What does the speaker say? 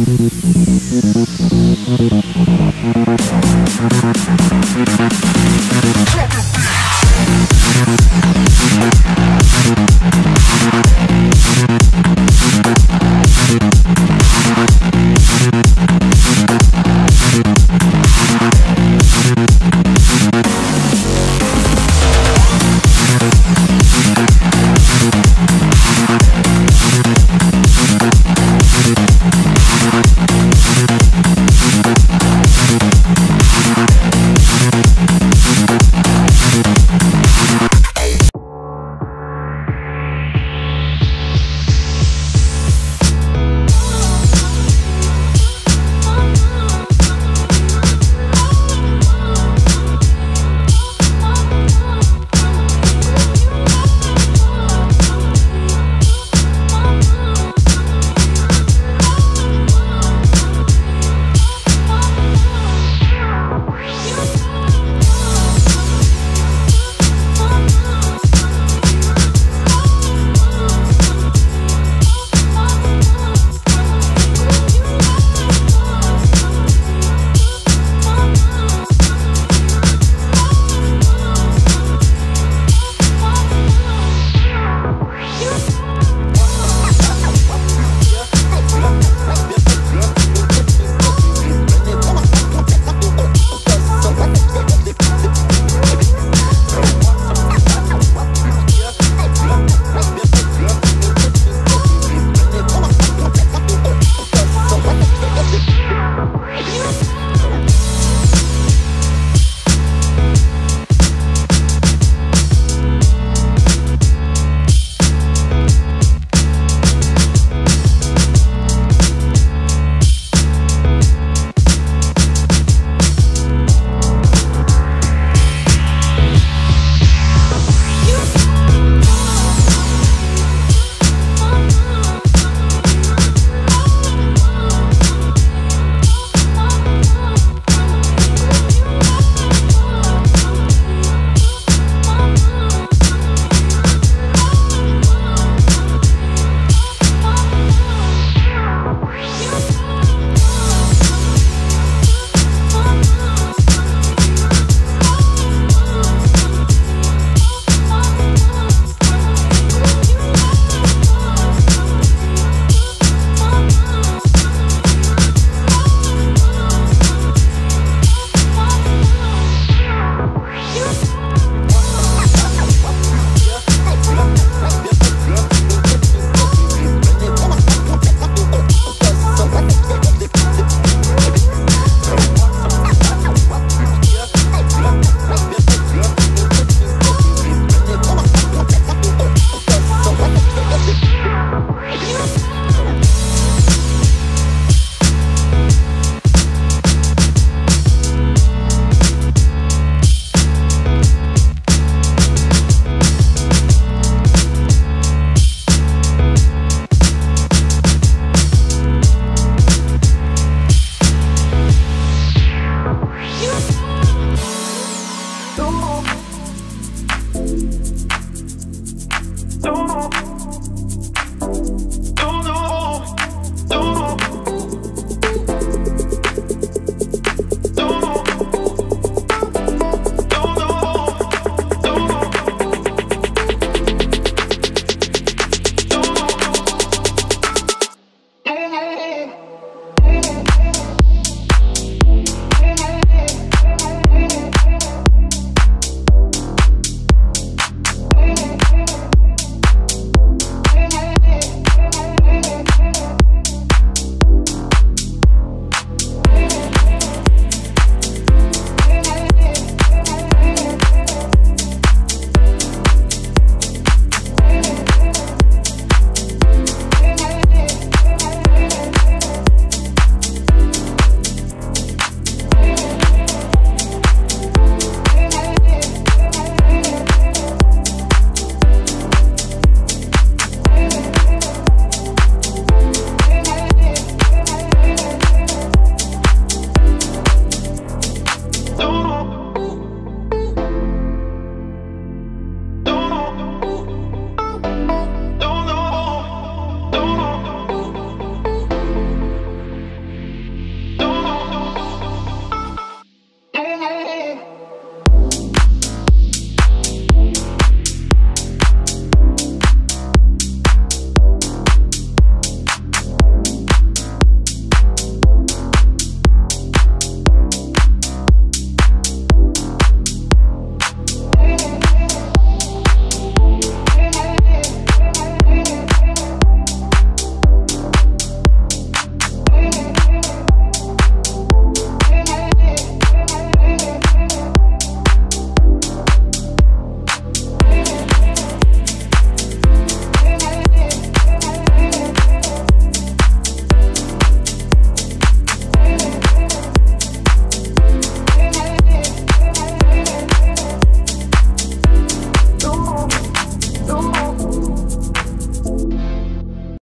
Mm-hmm.